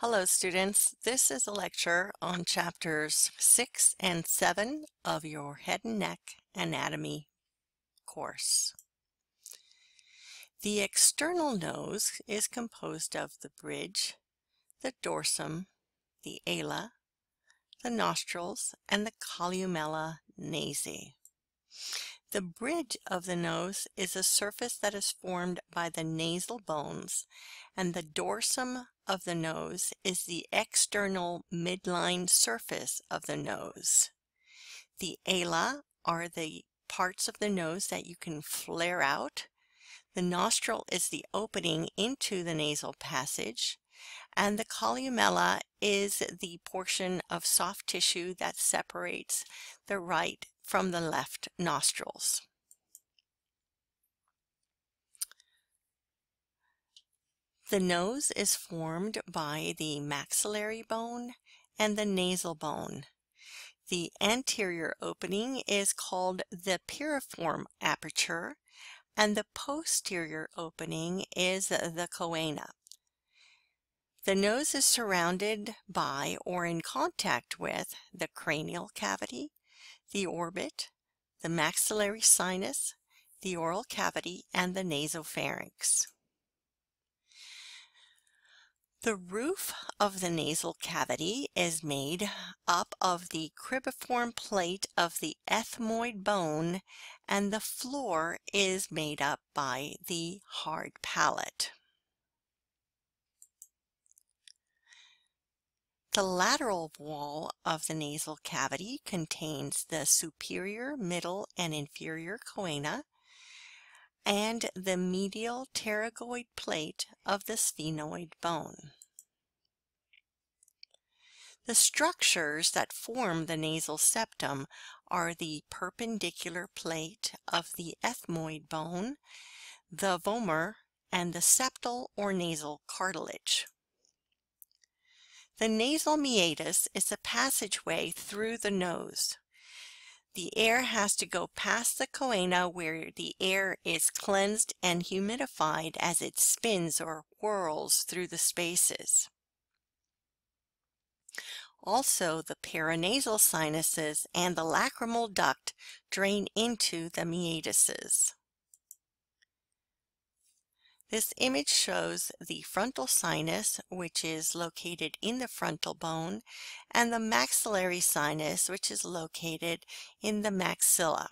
Hello students, this is a lecture on chapters 6 and 7 of your head and neck anatomy course. The external nose is composed of the bridge, the dorsum, the ala, the nostrils, and the columella nasi. The bridge of the nose is a surface that is formed by the nasal bones, and the dorsum of the nose is the external midline surface of the nose. The ala are the parts of the nose that you can flare out. The nostril is the opening into the nasal passage, and the columella is the portion of soft tissue that separates the right from the left nostrils. The nose is formed by the maxillary bone and the nasal bone. The anterior opening is called the piriform aperture and the posterior opening is the choana. The nose is surrounded by or in contact with the cranial cavity, the orbit, the maxillary sinus, the oral cavity, and the nasopharynx. The roof of the nasal cavity is made up of the cribriform plate of the ethmoid bone and the floor is made up by the hard palate. The lateral wall of the nasal cavity contains the superior, middle, and inferior choana and the medial pterygoid plate of the sphenoid bone. The structures that form the nasal septum are the perpendicular plate of the ethmoid bone, the vomer, and the septal or nasal cartilage. The nasal meatus is a passageway through the nose. The air has to go past the choana where the air is cleansed and humidified as it spins or whirls through the spaces. Also, the paranasal sinuses and the lacrimal duct drain into the meatuses. This image shows the frontal sinus, which is located in the frontal bone, and the maxillary sinus, which is located in the maxilla.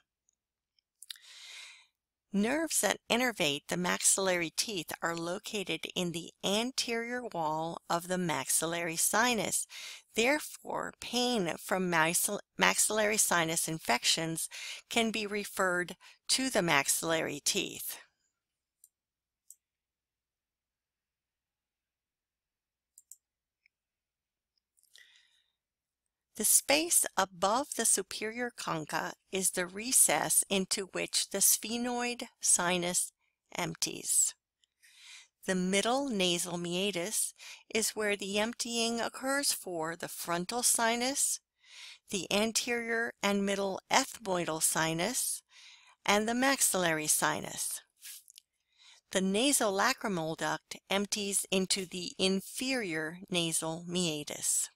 Nerves that innervate the maxillary teeth are located in the anterior wall of the maxillary sinus. Therefore, pain from maxillary sinus infections can be referred to the maxillary teeth. The space above the superior concha is the recess into which the sphenoid sinus empties. The middle nasal meatus is where the emptying occurs for the frontal sinus, the anterior and middle ethmoidal sinus, and the maxillary sinus. The nasolacrimal duct empties into the inferior nasal meatus.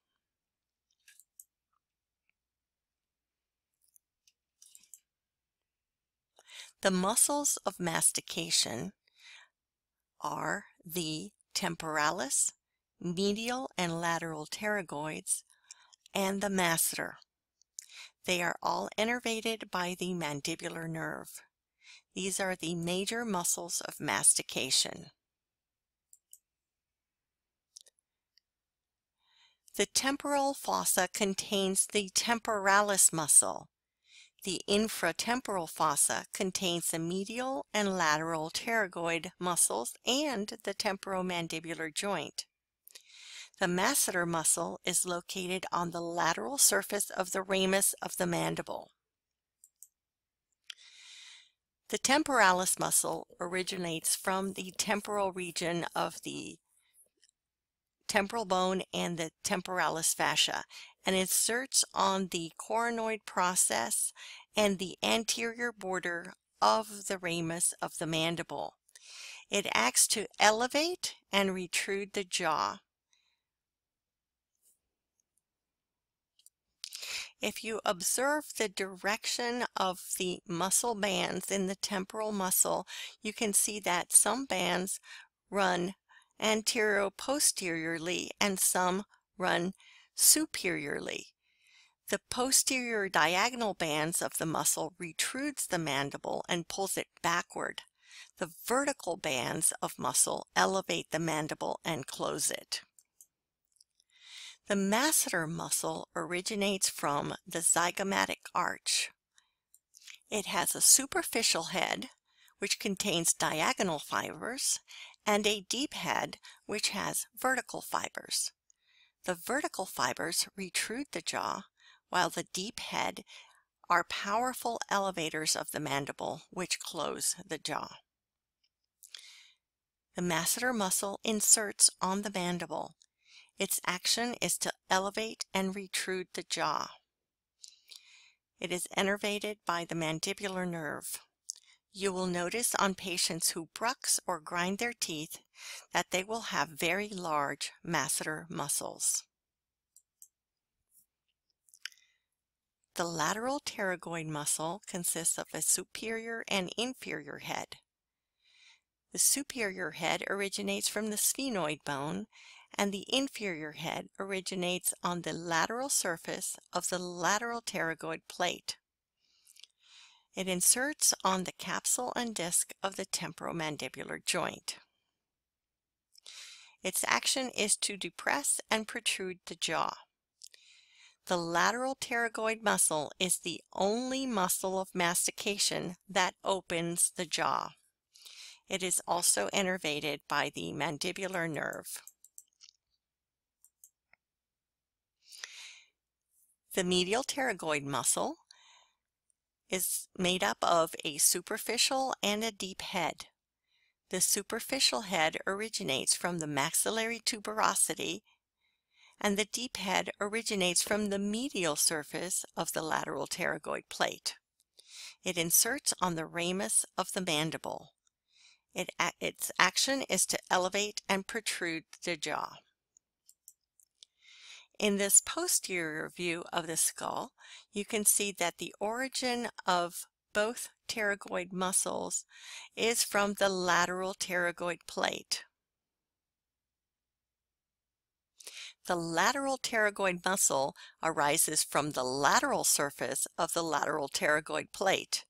The muscles of mastication are the temporalis, medial and lateral pterygoids, and the masseter. They are all innervated by the mandibular nerve. These are the major muscles of mastication. The temporal fossa contains the temporalis muscle. The infratemporal fossa contains the medial and lateral pterygoid muscles and the temporomandibular joint. The masseter muscle is located on the lateral surface of the ramus of the mandible. The temporalis muscle originates from the temporal region of the temporal bone and the temporalis fascia and inserts on the coronoid process and the anterior border of the ramus of the mandible. It acts to elevate and retrude the jaw. If you observe the direction of the muscle bands in the temporal muscle, you can see that some bands run anterior-posteriorly and some run superiorly. The posterior diagonal bands of the muscle retrudes the mandible and pulls it backward. The vertical bands of muscle elevate the mandible and close it. The masseter muscle originates from the zygomatic arch. It has a superficial head, which contains diagonal fibers, and a deep head, which has vertical fibers. The vertical fibers retrude the jaw, while the deep head are powerful elevators of the mandible, which close the jaw. The masseter muscle inserts on the mandible. Its action is to elevate and retrude the jaw. It is innervated by the mandibular nerve. You will notice on patients who brux or grind their teeth that they will have very large masseter muscles. The lateral pterygoid muscle consists of a superior and inferior head. The superior head originates from the sphenoid bone and the inferior head originates on the lateral surface of the lateral pterygoid plate. It inserts on the capsule and disc of the temporomandibular joint. Its action is to depress and protrude the jaw. The lateral pterygoid muscle is the only muscle of mastication that opens the jaw. It is also innervated by the mandibular nerve. The medial pterygoid muscle is made up of a superficial and a deep head. The superficial head originates from the maxillary tuberosity and the deep head originates from the medial surface of the lateral pterygoid plate. It inserts on the ramus of the mandible. It, its action is to elevate and protrude the jaw. In this posterior view of the skull, you can see that the origin of both pterygoid muscles is from the lateral pterygoid plate. The lateral pterygoid muscle arises from the lateral surface of the lateral pterygoid plate,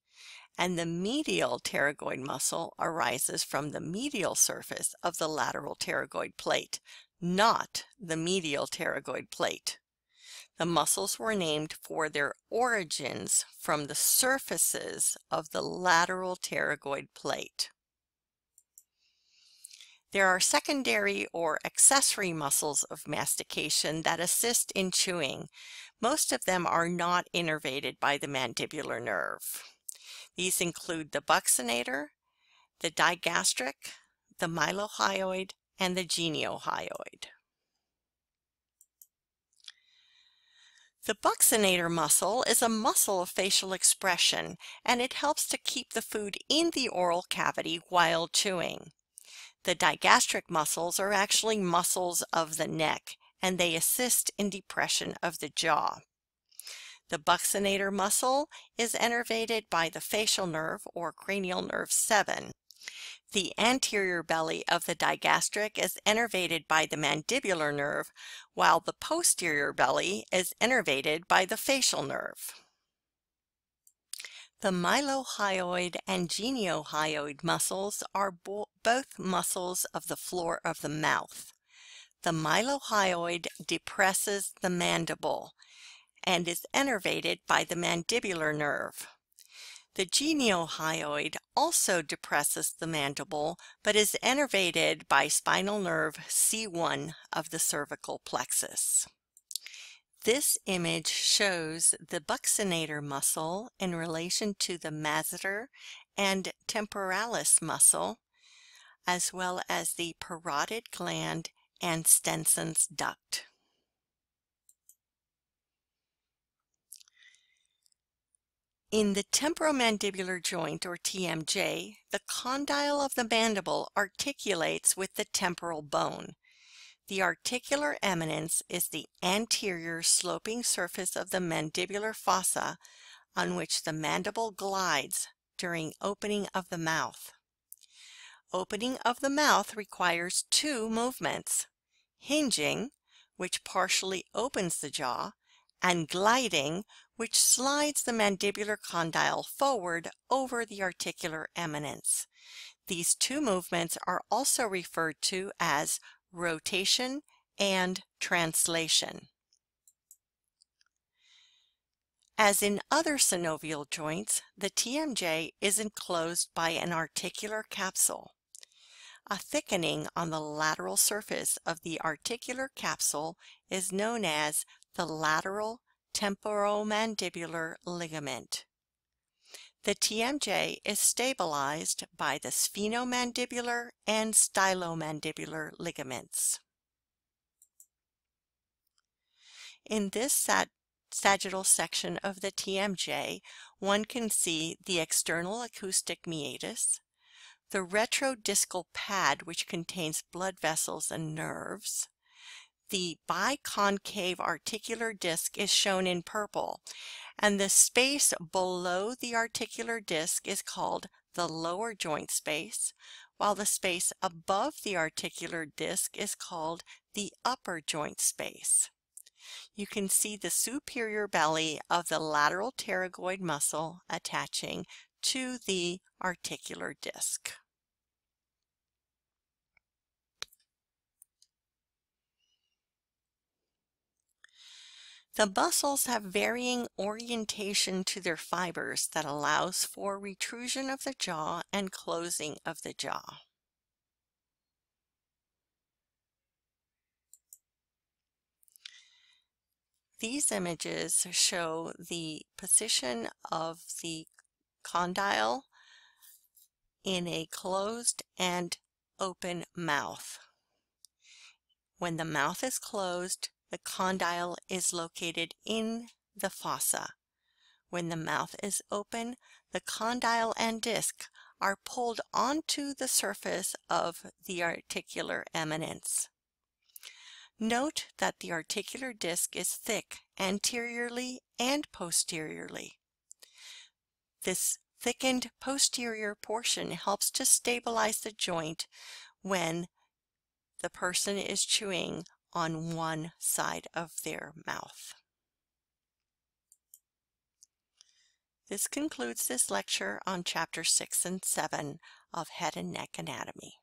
and the medial pterygoid muscle arises from the medial surface of the lateral pterygoid plate, not the medial pterygoid plate. The muscles were named for their origins from the surfaces of the lateral pterygoid plate. There are secondary or accessory muscles of mastication that assist in chewing. Most of them are not innervated by the mandibular nerve. These include the buccinator, the digastric, the mylohyoid, and the geniohyoid. The buccinator muscle is a muscle of facial expression, and it helps to keep the food in the oral cavity while chewing. The digastric muscles are actually muscles of the neck, and they assist in depression of the jaw. The buccinator muscle is innervated by the facial nerve or cranial nerve 7. The anterior belly of the digastric is innervated by the mandibular nerve, while the posterior belly is innervated by the facial nerve. The mylohyoid and geniohyoid muscles are bo both muscles of the floor of the mouth. The mylohyoid depresses the mandible and is innervated by the mandibular nerve. The geniohyoid also depresses the mandible, but is innervated by spinal nerve C1 of the cervical plexus. This image shows the buccinator muscle in relation to the masseter and temporalis muscle, as well as the parotid gland and Stenson's duct. In the temporomandibular joint, or TMJ, the condyle of the mandible articulates with the temporal bone. The articular eminence is the anterior sloping surface of the mandibular fossa on which the mandible glides during opening of the mouth. Opening of the mouth requires two movements, hinging, which partially opens the jaw, and gliding, which slides the mandibular condyle forward over the articular eminence. These two movements are also referred to as rotation and translation. As in other synovial joints, the TMJ is enclosed by an articular capsule. A thickening on the lateral surface of the articular capsule is known as the lateral temporomandibular ligament. The TMJ is stabilized by the sphenomandibular and stylomandibular ligaments. In this sagittal section of the TMJ, one can see the external acoustic meatus, the retrodiscal pad which contains blood vessels and nerves, the biconcave articular disc is shown in purple, and the space below the articular disc is called the lower joint space, while the space above the articular disc is called the upper joint space. You can see the superior belly of the lateral pterygoid muscle attaching to the articular disc. The muscles have varying orientation to their fibers that allows for retrusion of the jaw and closing of the jaw. These images show the position of the condyle in a closed and open mouth. When the mouth is closed, the condyle is located in the fossa. When the mouth is open, the condyle and disc are pulled onto the surface of the articular eminence. Note that the articular disc is thick anteriorly and posteriorly. This thickened posterior portion helps to stabilize the joint when the person is chewing on one side of their mouth. This concludes this lecture on Chapter 6 and 7 of Head and Neck Anatomy.